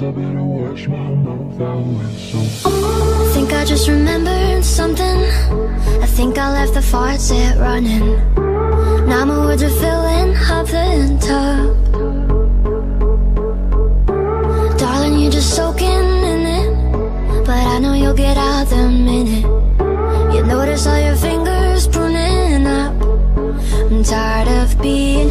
I better watch my mouth out Think I just remembered something. I think I left the faucet running. Now my words are filling up the tub. Darling, you're just soaking in it. But I know you'll get out the minute. You notice all your fingers pruning up. I'm tired of being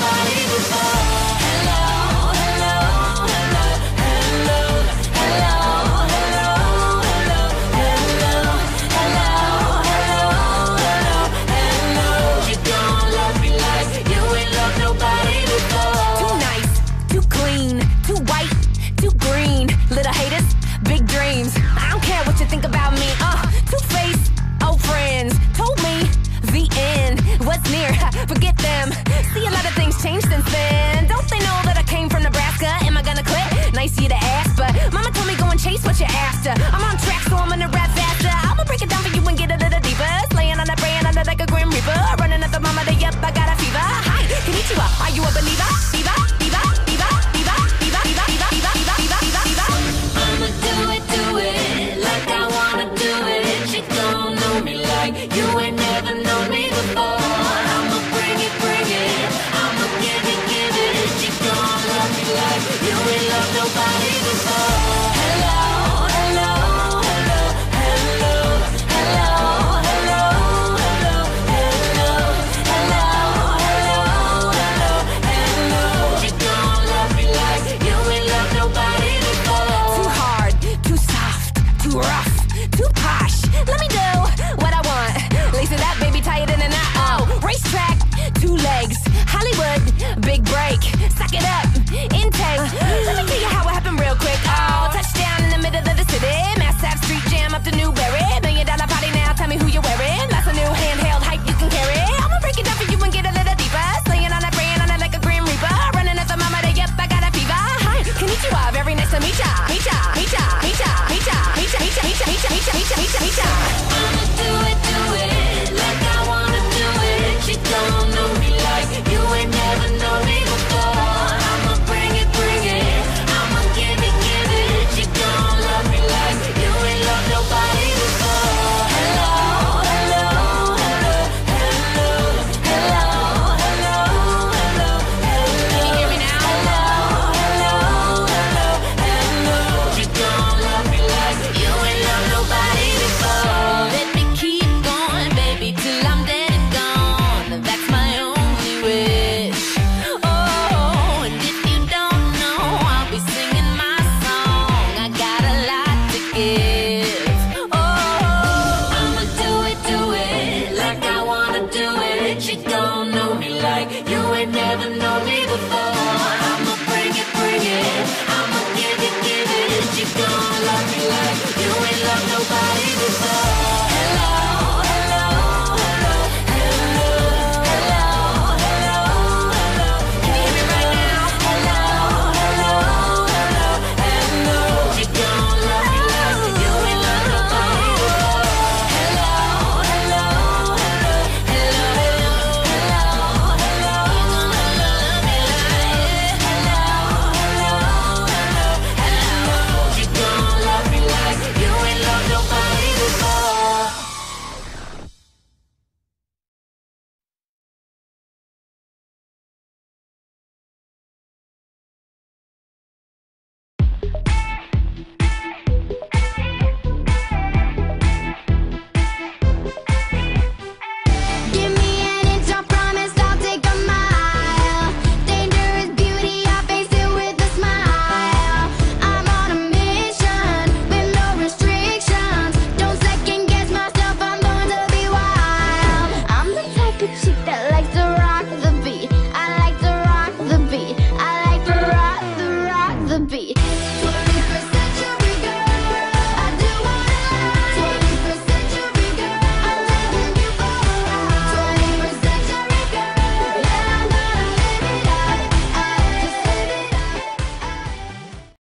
nobody before. We love nobody before be.